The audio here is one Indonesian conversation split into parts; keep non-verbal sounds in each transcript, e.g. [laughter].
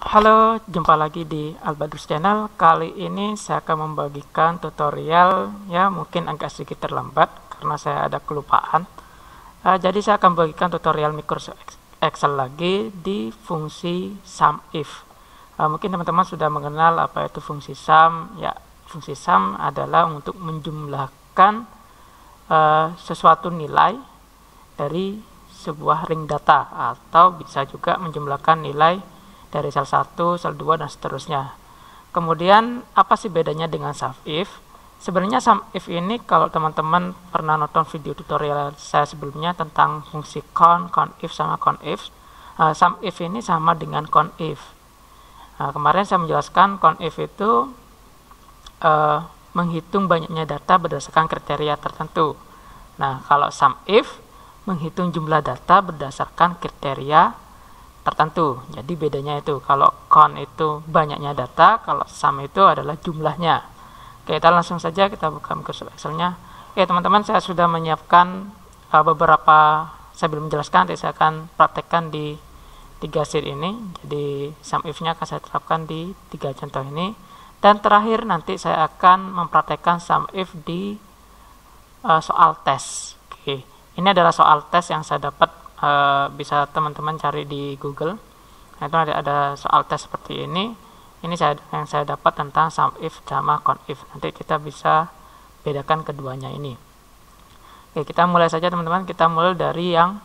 Halo, jumpa lagi di Albadrus Channel. Kali ini saya akan membagikan tutorial ya mungkin agak sedikit terlambat karena saya ada kelupaan. Uh, jadi saya akan bagikan tutorial Microsoft Excel lagi di fungsi sum if. Uh, mungkin teman-teman sudah mengenal apa itu fungsi sum. Ya, fungsi sum adalah untuk menjumlahkan uh, sesuatu nilai dari sebuah ring data atau bisa juga menjumlahkan nilai dari sel 1, sel 2 dan seterusnya. Kemudian apa sih bedanya dengan sum if? Sebenarnya sum if ini kalau teman-teman pernah nonton video tutorial saya sebelumnya tentang fungsi count, count if sama count if, uh, sum if ini sama dengan count if. Nah, kemarin saya menjelaskan count if itu uh, menghitung banyaknya data berdasarkan kriteria tertentu. Nah, kalau sum if menghitung jumlah data berdasarkan kriteria tertentu. Jadi bedanya itu kalau count itu banyaknya data, kalau sum itu adalah jumlahnya. Oke, kita langsung saja kita buka Microsoft Excel-nya. Oke, teman-teman saya sudah menyiapkan uh, beberapa saya belum menjelaskan, nanti saya akan praktekkan di tiga sheet ini. Jadi sum if-nya akan saya terapkan di tiga contoh ini. Dan terakhir nanti saya akan mempraktekkan sum if di uh, soal tes. Oke, ini adalah soal tes yang saya dapat uh, bisa teman-teman cari di Google. Nah, itu ada, ada soal tes seperti ini. Ini saya yang saya dapat tentang sum if sama count if. Nanti kita bisa bedakan keduanya ini. Oke kita mulai saja teman-teman. Kita mulai dari yang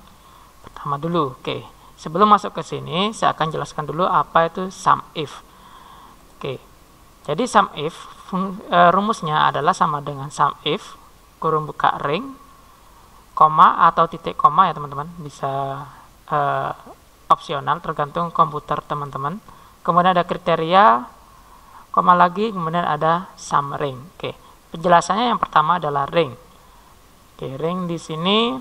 pertama dulu. Oke sebelum masuk ke sini saya akan jelaskan dulu apa itu sum if. Oke jadi sum if e, rumusnya adalah sama dengan sum if kurung buka ring koma atau titik koma ya teman-teman. Bisa uh, opsional tergantung komputer teman-teman. Kemudian ada kriteria koma lagi kemudian ada sum ring. Oke penjelasannya yang pertama adalah ring. Oke ring di sini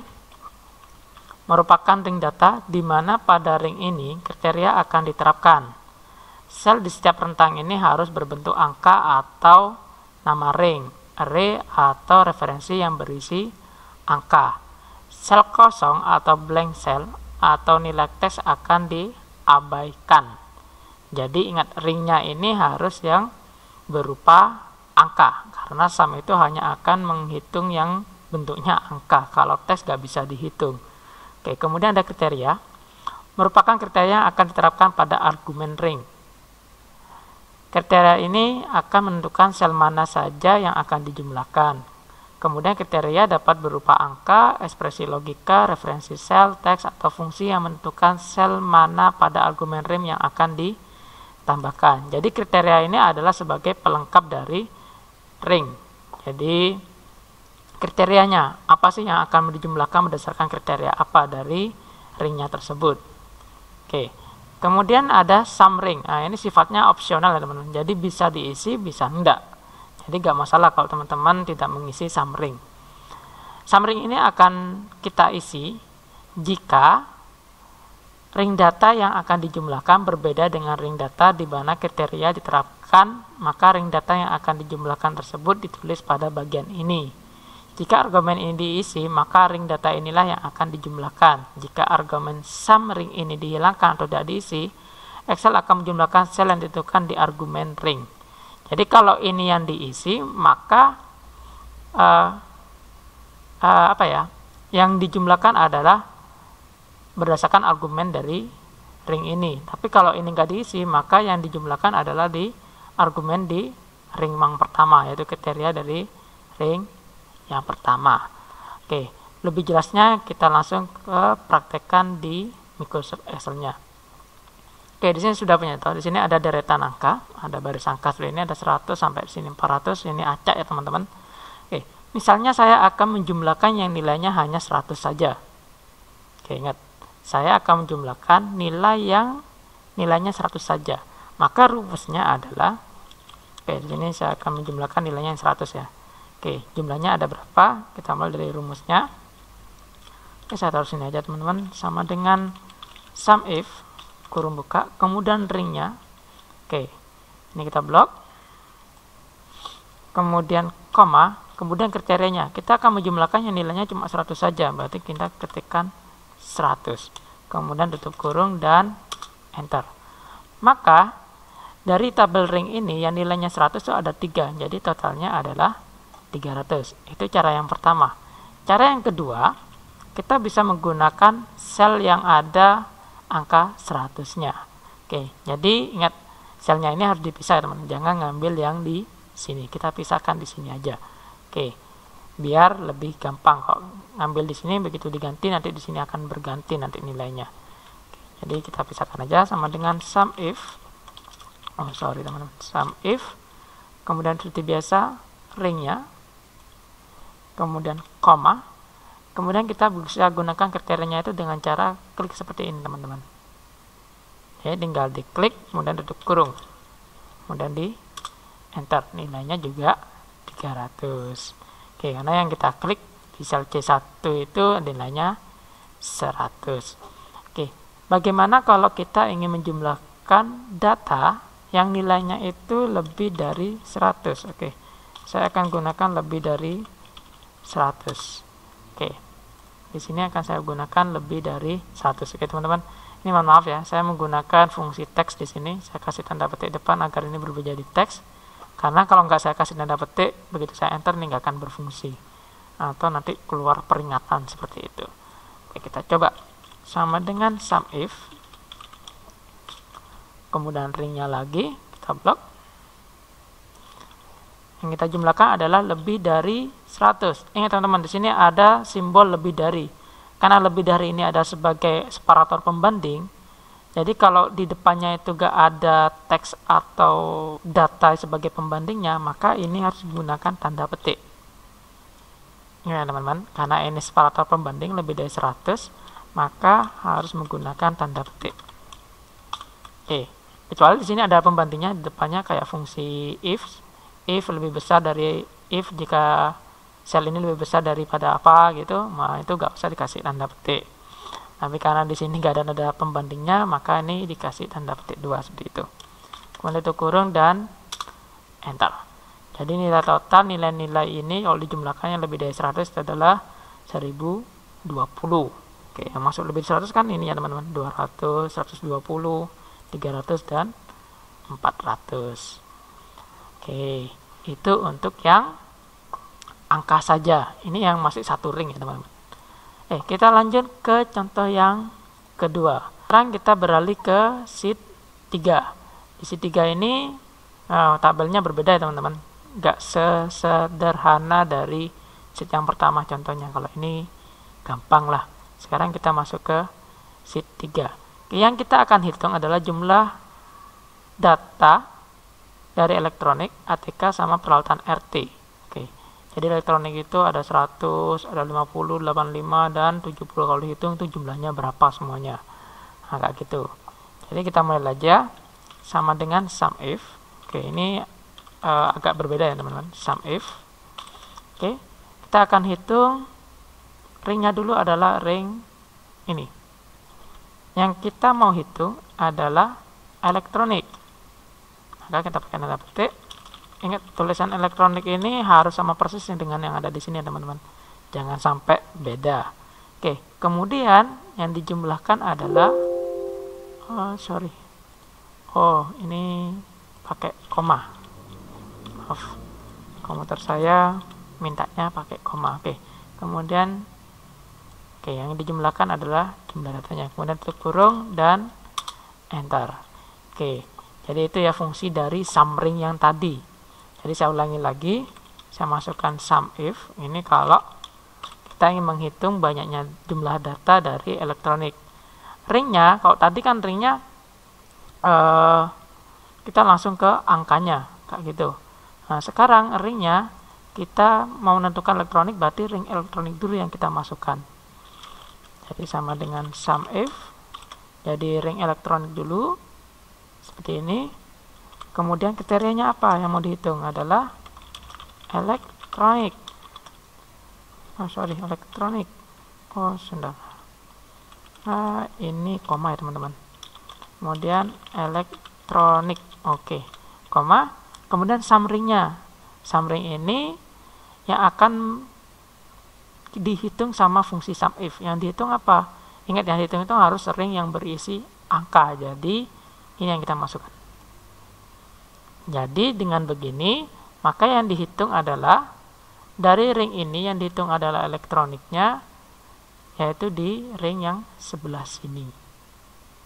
merupakan ring data di mana pada ring ini kriteria akan diterapkan. Sel di setiap rentang ini harus berbentuk angka atau nama ring array atau referensi yang berisi angka sel kosong atau blank cell atau nilai teks akan diabaikan. Jadi ingat ringnya ini harus yang berupa angka karena sum itu hanya akan menghitung yang bentuknya angka. Kalau teks gak bisa dihitung. Oke, kemudian ada kriteria. Merupakan kriteria yang akan diterapkan pada argumen ring. Kriteria ini akan menentukan sel mana saja yang akan dijumlahkan. Kemudian kriteria dapat berupa angka, ekspresi logika, referensi sel, teks, atau fungsi yang menentukan sel mana pada argumen rim yang akan ditambahkan. Jadi kriteria ini adalah sebagai pelengkap dari ring. Jadi kriterianya apa sih yang akan dijumlahkan berdasarkan kriteria apa dari ringnya tersebut. Oke. Kemudian ada sum ring. Nah, ini sifatnya opsional ya teman-teman. Jadi bisa diisi, bisa enggak. Jadi gak masalah kalau teman-teman tidak mengisi summary. Summary ini akan kita isi jika ring data yang akan dijumlahkan berbeda dengan ring data di mana kriteria diterapkan, maka ring data yang akan dijumlahkan tersebut ditulis pada bagian ini. Jika argumen ini diisi, maka ring data inilah yang akan dijumlahkan. Jika argumen sum ring ini dihilangkan atau tidak diisi, Excel akan menjumlahkan sel yang ditentukan di argumen ring. Jadi kalau ini yang diisi, maka uh, uh, apa ya? Yang dijumlahkan adalah berdasarkan argumen dari ring ini. Tapi kalau ini nggak diisi, maka yang dijumlahkan adalah di argumen di ring yang pertama, yaitu kriteria dari ring yang pertama. Oke, lebih jelasnya kita langsung ke praktekkan di Microsoft Excel-nya. Oke, di sini sudah punya Di sini ada deretan angka, ada baris angka seperti ini ada 100 sampai sini 400, ini acak ya teman-teman. Oke, misalnya saya akan menjumlahkan yang nilainya hanya 100 saja. Oke, ingat, saya akan menjumlahkan nilai yang nilainya 100 saja. Maka rumusnya adalah Oke, di sini saya akan menjumlahkan nilainya yang 100 ya. Oke, jumlahnya ada berapa? Kita mulai dari rumusnya. Oke, saya taruh sini aja teman-teman sama dengan sum if kurung buka kemudian ringnya oke ini kita blok kemudian koma kemudian kriterianya kita akan menjumlahkannya nilainya cuma 100 saja berarti kita ketikkan 100 kemudian tutup kurung dan enter. Maka dari tabel ring ini yang nilainya 100 itu ada 3 jadi totalnya adalah 300 itu cara yang pertama. Cara yang kedua kita bisa menggunakan sel yang ada angka 100 nya oke jadi ingat selnya ini harus dipisah teman. Jangan ngambil yang di sini. Kita pisahkan di sini aja. Oke biar lebih gampang. Kok ngambil di sini begitu diganti nanti di sini akan berganti nanti nilainya. Jadi kita pisahkan aja sama dengan sum if. Oh sorry teman-teman. Sum if kemudian seperti biasa ringnya kemudian koma kemudian kita bisa gunakan kriterianya itu dengan cara klik seperti ini teman-teman. Ya tinggal diklik kemudian tutup kurung. Kemudian di enter nilainya juga 300 oke karena yang kita klik di sel C1 itu nilainya 100 oke bagaimana kalau kita ingin menjumlahkan data yang nilainya itu lebih dari 100 oke saya akan gunakan lebih dari 100 oke. Di sini akan saya gunakan lebih dari 100 oke teman-teman. Ini mohon maaf ya saya menggunakan fungsi teks di sini. Saya kasih tanda petik depan agar ini berubah jadi teks. Karena kalau nggak saya kasih tanda petik begitu saya enter ini nggak akan berfungsi. Atau nanti keluar peringatan seperti itu. Oke kita coba. Sama dengan sum if. Kemudian ringnya lagi kita blok yang kita jumlahkan adalah lebih dari 100 ingat teman-teman di sini ada simbol lebih dari. Karena lebih dari ini ada sebagai separator pembanding jadi kalau di depannya itu gak ada teks atau data sebagai pembandingnya maka ini harus menggunakan tanda petik. Ya teman-teman karena ini separator pembanding lebih dari 100 maka harus menggunakan tanda petik. Oke kecuali di sini ada pembandingnya di depannya kayak fungsi if. If lebih besar dari if jika sel ini lebih besar daripada apa gitu. Nah itu gak usah dikasih tanda petik. Tapi karena di sini gak ada nada pembandingnya maka ini dikasih tanda petik dua seperti itu. Kemudian itu kurung dan enter. Jadi nilai total nilai-nilai ini kalau dijumlahkan yang lebih dari 100 itu adalah 1020 oke yang masuk lebih dari 100 kan ini ya teman-teman. 200 120 300 dan 400 oke itu untuk yang angka saja. Ini yang masih satu ring ya teman-teman. Eh kita lanjut ke contoh yang kedua. Sekarang kita beralih ke sheet 3 di sheet 3 ini oh, tabelnya berbeda ya teman-teman. Nggak sesederhana dari sheet yang pertama contohnya. Kalau ini gampang lah. Sekarang kita masuk ke sheet 3 yang kita akan hitung adalah jumlah data dari elektronik, ATK sama peralatan RT. Jadi elektronik itu ada 100, ada 50, 85 dan 70 kalau dihitung itu jumlahnya berapa semuanya. Nah, kayak gitu. Jadi kita mulai aja sama dengan sum if. Oke, ini uh, agak berbeda ya teman-teman. Sum if. Oke. Kita akan hitung ringnya dulu adalah ring ini yang kita mau hitung adalah elektronik maka kita pakai tanda petik ingat tulisan elektronik ini harus sama persis dengan yang ada di sini ya teman-teman jangan sampai beda oke kemudian yang dijumlahkan adalah oh sorry oh ini pakai koma maaf komputer saya mintanya pakai koma oke kemudian Oke, yang dijumlahkan adalah jumlah datanya. Kemudian tutup kurung dan enter. Oke, jadi itu ya fungsi dari sum ring yang tadi. Jadi saya ulangi lagi, saya masukkan sum if. Ini kalau kita ingin menghitung banyaknya jumlah data dari elektronik. Ringnya, kalau tadi kan ringnya eh, kita langsung ke angkanya, kayak gitu. Nah, sekarang ringnya kita mau menentukan elektronik, berarti ring elektronik dulu yang kita masukkan jadi sama dengan sum if jadi ring elektronik dulu seperti ini kemudian kriterianya apa yang mau dihitung adalah elektronik oh sorry elektronik oh sudah nah, ini koma ya teman-teman kemudian elektronik oke okay. koma kemudian sum ringnya sum ring ini yang akan dihitung sama fungsi SUMIF. Yang dihitung apa? Ingat yang dihitung itu harus sering yang berisi angka. Jadi ini yang kita masukkan jadi dengan begini maka yang dihitung adalah dari ring ini yang dihitung adalah elektroniknya yaitu di ring yang sebelah sini.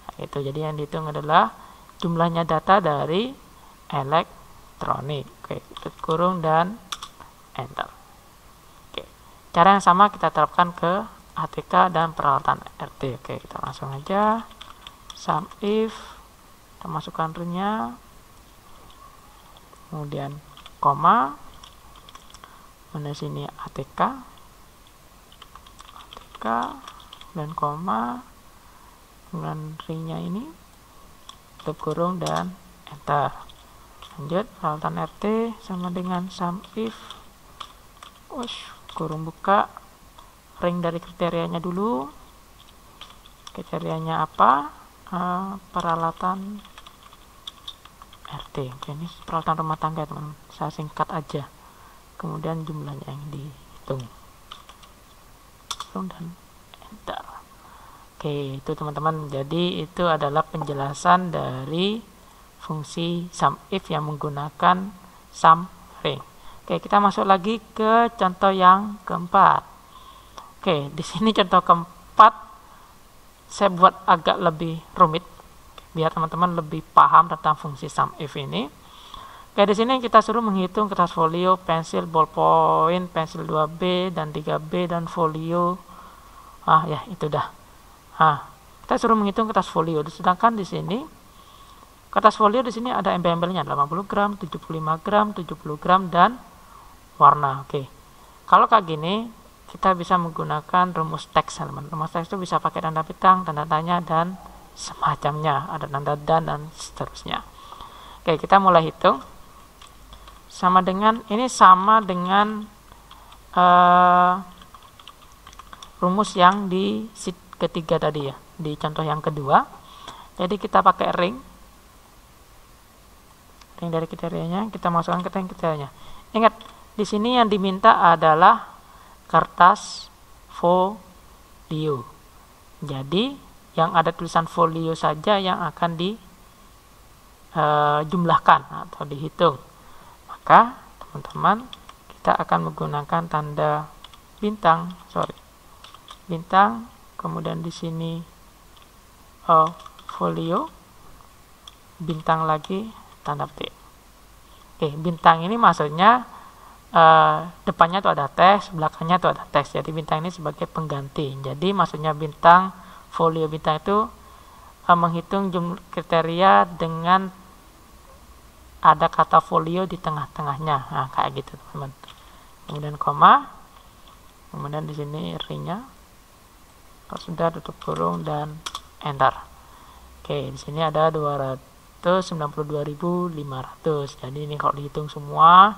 Nah, itu jadi yang dihitung adalah jumlahnya data dari elektronik. Oke kurung dan enter. Oke cara yang sama kita terapkan ke ATK dan peralatan RT oke kita langsung aja. Sum if kita masukkan ringnya kemudian koma mana sini ATK ATK dan koma dengan ringnya ini tutup kurung dan enter. Lanjut peralatan RT sama dengan sum if. Ush, kurung buka. Ring dari kriterianya dulu. Kriterianya apa? Uh, peralatan RT Oke, ini peralatan rumah tangga teman saya singkat aja. Kemudian jumlahnya yang dihitung. Dan enter. Oke itu teman-teman. Jadi itu adalah penjelasan dari fungsi sum if yang menggunakan sum ring oke kita masuk lagi ke contoh yang keempat. Oke di sini contoh keempat saya buat agak lebih rumit biar teman-teman lebih paham tentang fungsi sum if ini. Oke, di sini kita suruh menghitung kertas folio, pensil, ballpoint, pensil 2B dan 3B dan folio. Ah, ya, itu dah. Ah, kita suruh menghitung kertas folio. Sedangkan di sini kertas folio di sini ada embel-embelnya 80 gram, 75 gram, 70 gram dan warna. Oke. Kalau kayak gini, kita bisa menggunakan rumus teks, teman. Rumus teks itu bisa pakai tanda bintang, tanda tanya dan semacamnya ada tanda dan dan seterusnya. Oke kita mulai hitung. Sama dengan ini sama dengan uh, rumus yang di sheet ketiga tadi ya di contoh yang kedua. Jadi kita pakai ring. Ring dari kriterianya kita masukkan ke ring kriterianya. Ingat di sini yang diminta adalah kertas folio jadi yang ada tulisan folio saja yang akan dijumlahkan eh, atau dihitung. Maka teman-teman kita akan menggunakan tanda bintang, sorry, bintang, kemudian di sini uh, folio, bintang lagi tanda petik. Oke, bintang ini maksudnya uh, depannya itu ada teks, belakangnya itu ada teks. Jadi bintang ini sebagai pengganti. Jadi maksudnya bintang folio bintang itu uh, menghitung jumlah kriteria dengan ada kata folio di tengah-tengahnya. Nah, kayak gitu teman kemudian koma kemudian di sini ringnya. Kalau sudah tutup kurung dan enter. Oke di sini ada 292.500 jadi ini kalau dihitung semua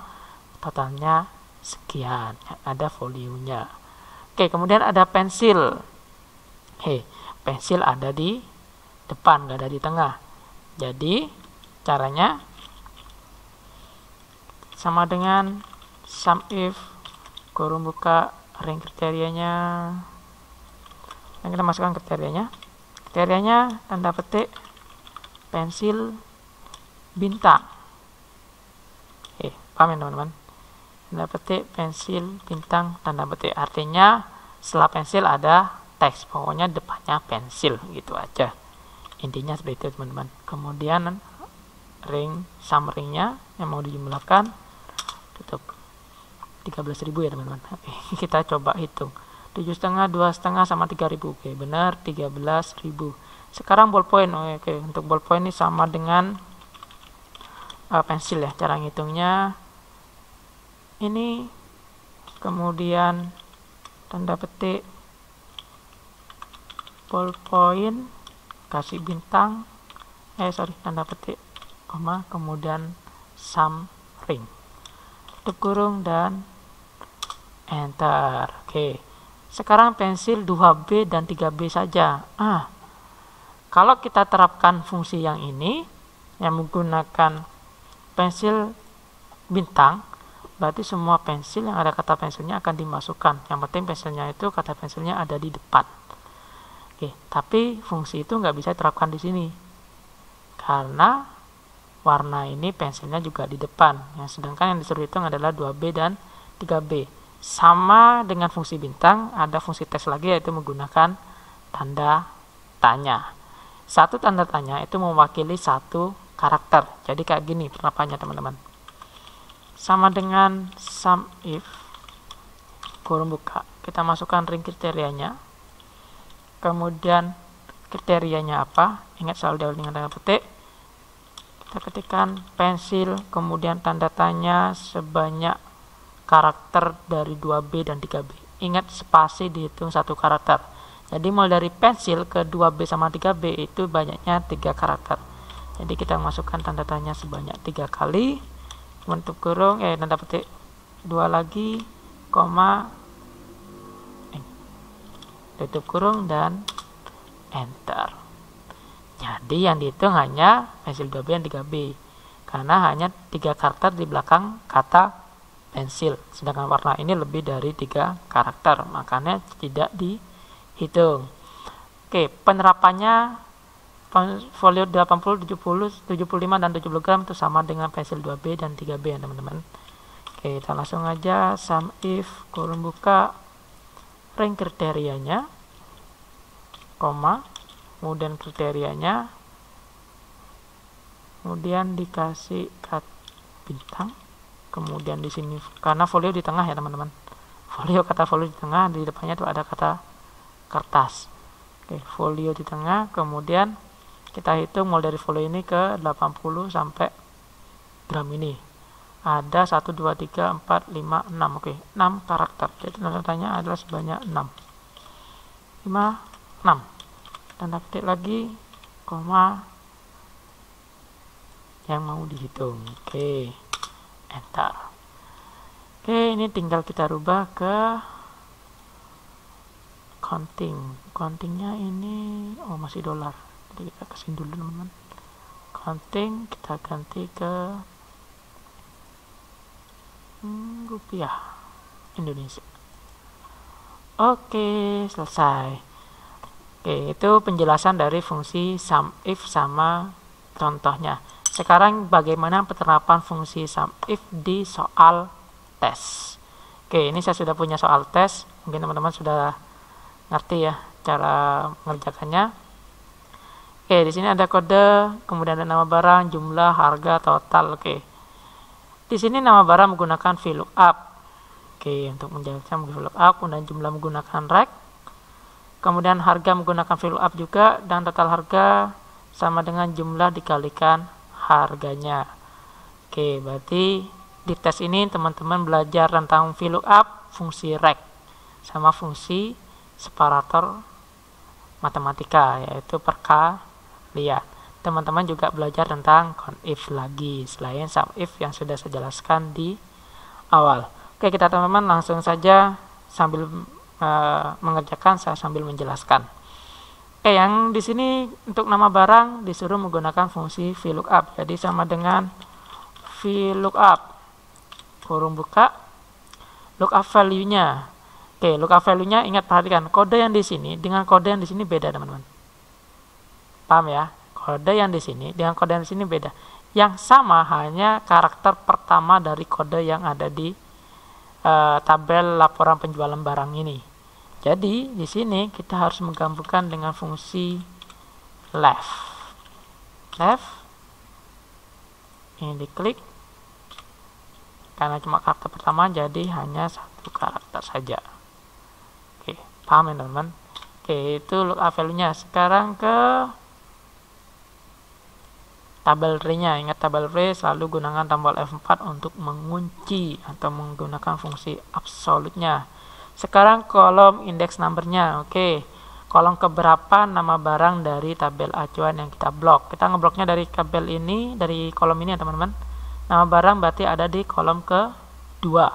totalnya sekian. Ada folionya. Oke kemudian ada pensil. Hei, pensil ada di depan, gak ada di tengah. Jadi, caranya sama dengan sum if kurung buka ring kriterianya. Dan kita masukkan kriterianya. Kriterianya tanda petik pensil bintang. Eh paham ya teman-teman? Tanda petik pensil bintang tanda petik. Artinya setelah pensil ada teks. Pokoknya depannya pensil gitu aja. Intinya seperti itu teman-teman. Kemudian ring summary-nya yang mau dijumlahkan tutup. 13.000 ya teman-teman. Oke [laughs] kita coba hitung. tujuh setengah dua setengah sama 3000 oke benar 13.000 sekarang ballpoint oke untuk ballpoint ini sama dengan uh, pensil ya cara ngitungnya. Ini kemudian tanda petik ballpoint kasih bintang. Eh sorry tanda petik. Koma kemudian sum ring. Tutup kurung dan enter. Oke. Sekarang pensil 2B dan 3B saja. Ah. Kalau kita terapkan fungsi yang ini yang menggunakan pensil bintang berarti semua pensil yang ada kata pensilnya akan dimasukkan. Yang penting pensilnya itu kata pensilnya ada di depan Oke, tapi fungsi itu nggak bisa diterapkan di sini. karena warna ini pensilnya juga di depan. Yang sedangkan yang disuruh hitung adalah 2B dan 3B sama dengan fungsi bintang ada fungsi tes lagi yaitu menggunakan tanda tanya. Satu tanda tanya itu mewakili satu karakter. Jadi kayak gini penerapannya teman-teman. Sama dengan sum if kurung buka. Kita masukkan ring kriterianya kemudian kriterianya apa? Ingat selalu diawali dengan tanda petik. Kita ketikkan pensil kemudian tanda tanya sebanyak karakter dari 2B dan 3B ingat spasi dihitung satu karakter. Jadi mulai dari pensil ke 2B sama 3B itu banyaknya tiga karakter. Jadi kita masukkan tanda tanya sebanyak tiga kali. Menutup kurung eh tanda petik dua lagi koma tutup kurung dan enter jadi yang dihitung hanya pensil 2B dan 3B karena hanya tiga karakter di belakang kata pensil. Sedangkan warna ini lebih dari tiga karakter, makanya tidak dihitung. Oke, penerapannya folio 80, 70, 75 dan 70 gram itu sama dengan pensil 2B dan 3B ya teman-teman. Oke, kita langsung aja sum if kurung buka ring kriterianya koma kemudian kriterianya kemudian dikasih cut bintang kemudian di sini karena folio di tengah ya teman-teman. Folio kata folio di tengah di depannya itu ada kata kertas. Oke folio di tengah kemudian kita hitung mulai dari folio ini ke 80 sampai gram ini ada 1 2 3 4 5 6 oke 6 karakter. Jadi tanda adalah sebanyak 6 5 6 tanda petik lagi koma. Yang mau dihitung. Oke enter. Oke ini tinggal kita rubah ke counting. Countingnya ini oh masih dolar. Jadi kita ke sini dulu teman-teman. Counting kita ganti ke rupiah Indonesia oke selesai Oke, itu penjelasan dari fungsi sum if sama contohnya. Sekarang bagaimana penerapan fungsi sum if di soal tes. Oke, ini saya sudah punya soal tes. Mungkin teman-teman sudah ngerti ya cara mengerjakannya. Oke, di sini ada kode, kemudian ada nama barang, jumlah, harga, total. Oke. Di sini nama barang menggunakan VLOOKUP. Oke, untuk menjelaskan VLOOKUP, kemudian jumlah menggunakan rect kemudian harga menggunakan value up juga dan total harga sama dengan jumlah dikalikan harganya. Oke berarti di tes ini teman-teman belajar tentang value up fungsi rect sama fungsi separator matematika yaitu perkalian teman-teman juga belajar tentang if lagi selain sum if yang sudah saya jelaskan di awal oke kita teman-teman langsung saja sambil uh, mengerjakan saya sambil menjelaskan. Oke, yang di sini untuk nama barang disuruh menggunakan fungsi VLOOKUP. Jadi sama dengan VLOOKUP kurung buka lookup value-nya. Oke, lookup value-nya ingat perhatikan kode yang di sini dengan kode yang di sini beda, teman-teman. Paham ya? Kode yang di sini dengan kode yang di sini beda. Yang sama hanya karakter pertama dari kode yang ada di uh, tabel laporan penjualan barang ini. Jadi di sini kita harus menggabungkan dengan fungsi left. Left ini diklik karena cuma karakter pertama jadi hanya satu karakter saja. Oke, paham ya teman-teman? Oke, itu lookup value-nya. Sekarang ke tabel tree-nya. Ingat tabel tree selalu gunakan tombol F4 untuk mengunci atau menggunakan fungsi absolutnya. Sekarang kolom index numbernya, oke. Kolom keberapa nama barang dari tabel acuan yang kita blok. Kita ngebloknya dari tabel ini, dari kolom ini ya teman-teman. Nama barang berarti ada di kolom kedua.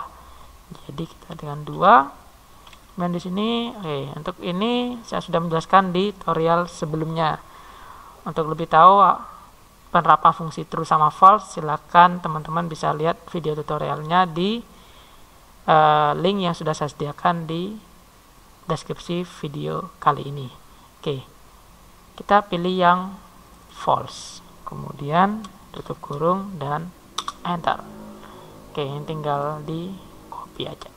Jadi kita dengan dua. Dan di sini, oke, untuk ini saya sudah menjelaskan di tutorial sebelumnya. Untuk lebih tahu penerapan fungsi true sama false, silakan teman-teman bisa lihat video tutorialnya di uh, link yang sudah saya sediakan di deskripsi video kali ini. Oke, kita pilih yang false. kemudian tutup kurung dan enter oke ini tinggal di copy aja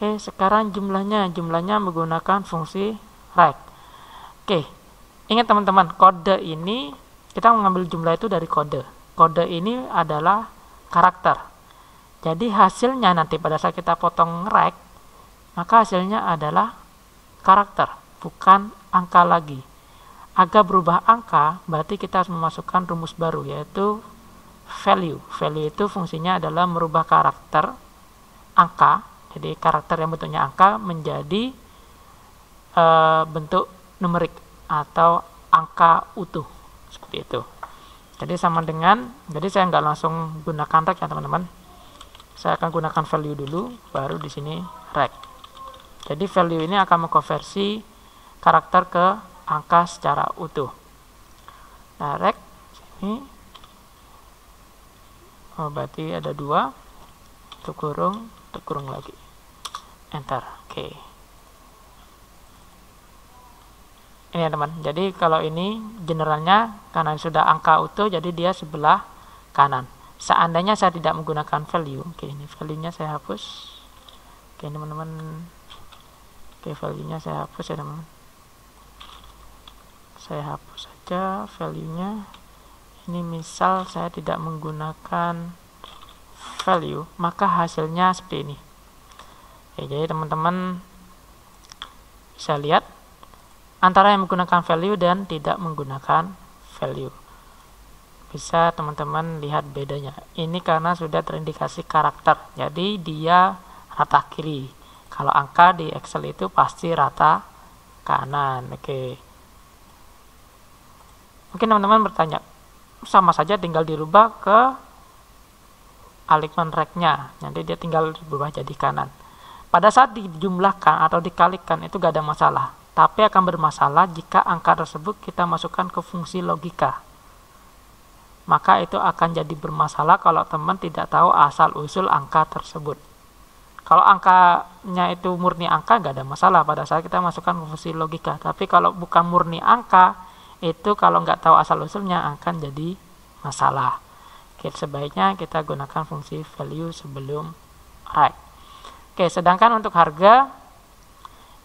oke sekarang jumlahnya jumlahnya menggunakan fungsi rect oke ingat teman-teman kode ini kita mengambil jumlah itu dari kode. Kode ini adalah karakter. Jadi hasilnya nanti pada saat kita potong rect maka hasilnya adalah karakter bukan angka lagi. Agar berubah angka, berarti kita harus memasukkan rumus baru yaitu value. Value itu fungsinya adalah merubah karakter angka, jadi karakter yang bentuknya angka menjadi e, bentuk numerik atau angka utuh itu. Jadi sama dengan, jadi saya nggak langsung gunakan rect ya teman-teman. Saya akan gunakan value dulu, baru di sini rect. Jadi value ini akan mengkonversi karakter ke angka secara utuh. Direct sini oh, berarti ada dua untuk kurung untuk kurung lagi enter oke okay. Ini ya teman. Jadi kalau ini generalnya karena sudah angka utuh jadi dia sebelah kanan. Seandainya saya tidak menggunakan value oke ini value nya saya hapus. Oke teman-teman. Oke value nya saya hapus ya teman-teman. Saya hapus saja value-nya. Ini misal saya tidak menggunakan value maka hasilnya seperti ini. Oke, jadi teman-teman bisa lihat antara yang menggunakan value dan tidak menggunakan value bisa teman-teman lihat bedanya ini karena sudah terindikasi karakter jadi dia rata kiri kalau angka di Excel itu pasti rata kanan oke Mungkin teman-teman bertanya, sama saja tinggal dirubah ke alignment rack-nya. Nanti dia tinggal berubah jadi kanan. Pada saat dijumlahkan atau dikalikan itu gak ada masalah. Tapi akan bermasalah jika angka tersebut kita masukkan ke fungsi logika. Maka itu akan jadi bermasalah kalau teman tidak tahu asal-usul angka tersebut. Kalau angkanya itu murni angka gak ada masalah pada saat kita masukkan ke fungsi logika. Tapi kalau bukan murni angka, itu kalau nggak tahu asal usulnya akan jadi masalah. Oke, sebaiknya kita gunakan fungsi value sebelum right. Oke, sedangkan untuk harga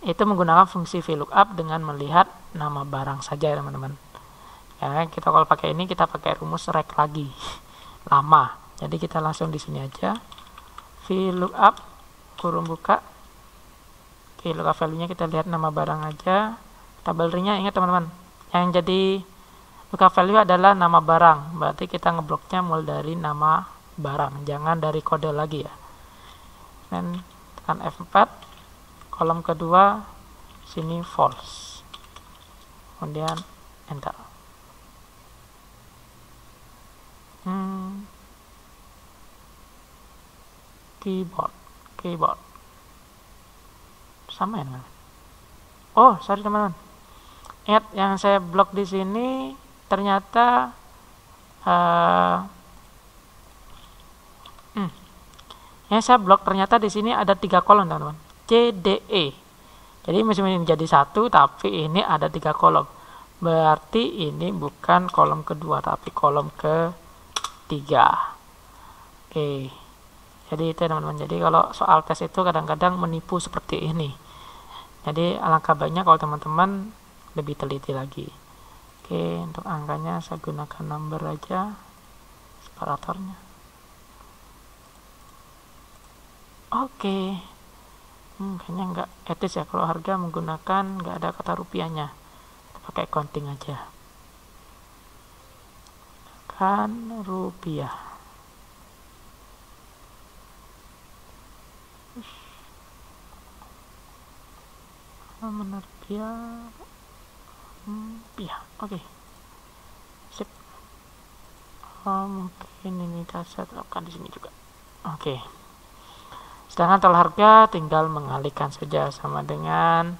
itu menggunakan fungsi VLOOKUP dengan melihat nama barang saja ya teman-teman. Ya, kita kalau pakai ini kita pakai rumus rek lagi. [laughs] Lama. Jadi kita langsung di sini aja. VLOOKUP kurung buka. Oke, lookup value-nya kita lihat nama barang aja. Tabel ringnya ingat teman-teman yang jadi buka value adalah nama barang berarti kita ngebloknya mulai dari nama barang jangan dari kode lagi ya dan tekan F4 kolom kedua sini false. Kemudian enter. Hmm. keyboard keyboard. Sama ya oh sorry teman-teman. Ingat yang saya blok di sini ternyata uh, hmm, yang saya blok ternyata di sini ada tiga kolom teman-teman C D E. Jadi ini menjadi satu tapi ini ada tiga kolom. Berarti ini bukan kolom kedua tapi kolom ketiga. Oke. Jadi itu teman-teman. Jadi kalau soal tes itu kadang-kadang menipu seperti ini. Jadi alangkah baiknya kalau teman-teman lebih teliti lagi. Oke untuk angkanya saya gunakan number aja separatornya. Oke hmm, kayaknya nggak etis ya. Kalau harga menggunakan nggak ada kata rupiahnya. Kita pakai counting aja. Kan rupiah. Mana rupiah hmm, ya oke. Okay. sip. Oh, mungkin ini saya terapkan di sini juga. Oke. okay. Sedangkan total harga tinggal mengalihkan saja sama dengan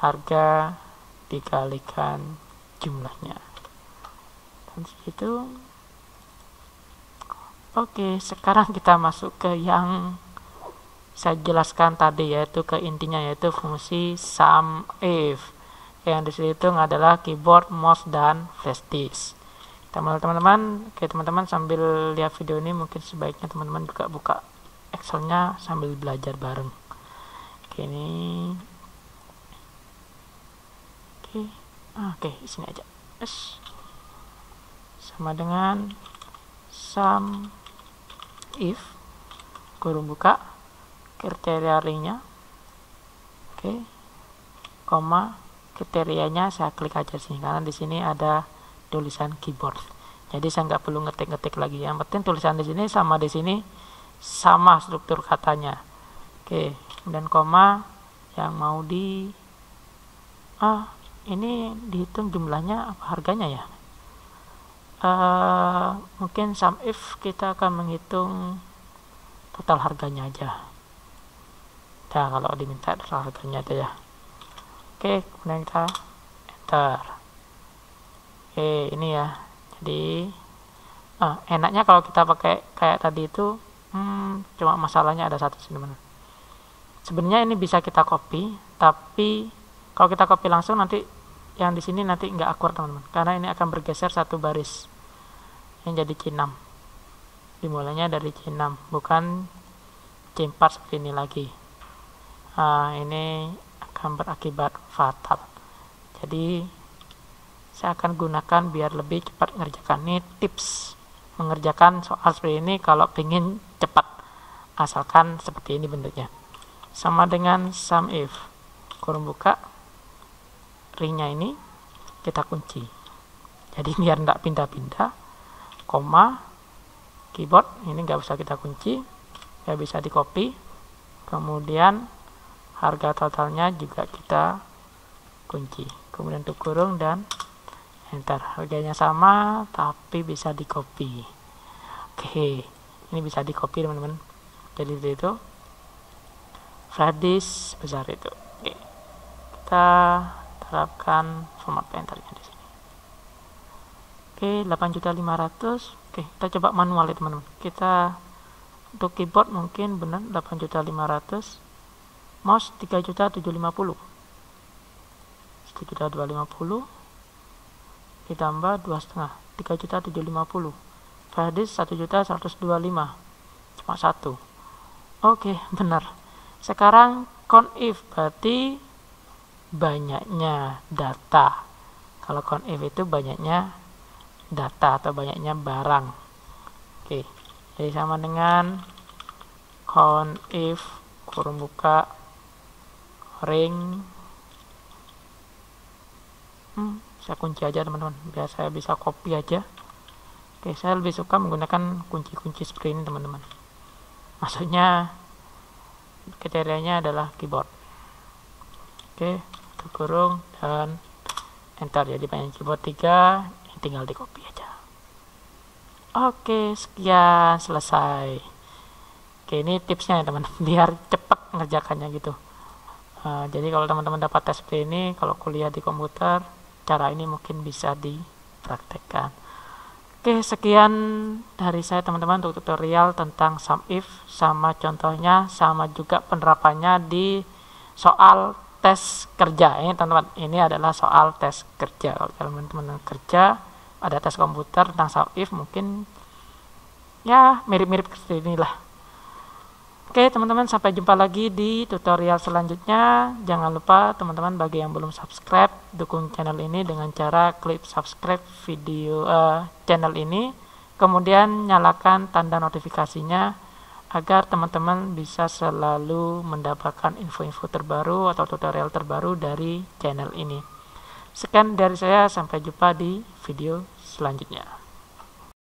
harga dikalikan jumlahnya. Dan segitu. Oke sekarang kita masuk ke yang saya jelaskan tadi yaitu ke intinya yaitu fungsi sum if yang dihitung adalah keyboard, mouse, dan flash disk. Teman-teman. Oke teman-teman sambil lihat video ini mungkin sebaiknya teman-teman juga buka Excelnya sambil belajar bareng. Oke ini oke ah, oke sini aja. Yes. sama dengan sum if. Kurung buka kriteria ringnya oke. Koma kriterianya saya klik aja sini karena di sini ada tulisan keyboard. Jadi saya nggak perlu ngetik-ngetik lagi. Yang penting tulisan di sini sama di sini sama struktur katanya. Oke dan koma yang mau di ah ini dihitung jumlahnya apa harganya ya? Uh, mungkin sum if kita akan menghitung total harganya aja. Nah kalau diminta total harganya aja ya. Oke kemudian kita enter. Oke ini ya. Jadi ah, enaknya kalau kita pakai kayak tadi itu hmm, cuma masalahnya ada satu teman sebenarnya ini bisa kita copy tapi kalau kita copy langsung nanti yang di sini nanti nggak akurat teman-teman. Karena ini akan bergeser satu baris yang jadi C6 dimulainya dari C6 bukan C4 seperti ini lagi. Nah, ini akan berakibat fatal. Jadi saya akan gunakan biar lebih cepat mengerjakan ini tips mengerjakan soal seperti ini kalau ingin cepat. Asalkan seperti ini bentuknya. Sama dengan sum if. Kurung buka. Ringnya ini kita kunci. Jadi biar tidak pindah-pindah. Koma. Keyboard. Ini nggak usah kita kunci. Ya bisa di copy kemudian harga totalnya juga kita kunci. Kemudian untuk kurung dan enter harganya sama tapi bisa di copy. Oke ini bisa di copy teman-teman. Jadi itu disk besar itu. Oke kita terapkan format painternya di sini. Oke 8.500 oke kita coba manual ya teman-teman. Kita untuk keyboard mungkin benar 8.500 mouse 3.750 3.250 ditambah dua setengah tiga juta tujuh lima puluh Fadis satu juta seratus dua lima cuma satu. Oke [laughs] benar. Sekarang count if berarti banyaknya data. Kalau count if itu banyaknya data atau banyaknya barang. Oke jadi sama dengan count if kurung buka ring. Hmm, saya kunci aja teman-teman. Biar saya bisa copy aja. Oke saya lebih suka menggunakan kunci-kunci seperti ini teman-teman. Maksudnya kriterianya adalah keyboard. Oke kurung dan enter. Jadi banyak keyboard 3 tinggal di copy aja. Oke sekian selesai. Oke ini tipsnya ya teman-teman. [laughs] Biar cepat mengerjakannya gitu. Uh, jadi kalau teman-teman dapat tes seperti ini kalau kuliah di komputer cara ini mungkin bisa dipraktekkan. Oke, sekian dari saya teman-teman untuk tutorial tentang sum if sama contohnya sama juga penerapannya di soal tes kerja. Ini teman-teman ini adalah soal tes kerja. Kalau teman-teman kerja ada tes komputer tentang sum if mungkin ya mirip-mirip seperti inilah Oke teman-teman sampai jumpa lagi di tutorial selanjutnya. Jangan lupa teman-teman bagi yang belum subscribe Dukung channel ini dengan cara klik subscribe video uh, channel ini. Kemudian nyalakan tanda notifikasinya Agar teman-teman bisa selalu mendapatkan info-info terbaru atau tutorial terbaru dari channel ini. Sekian dari saya sampai jumpa di video selanjutnya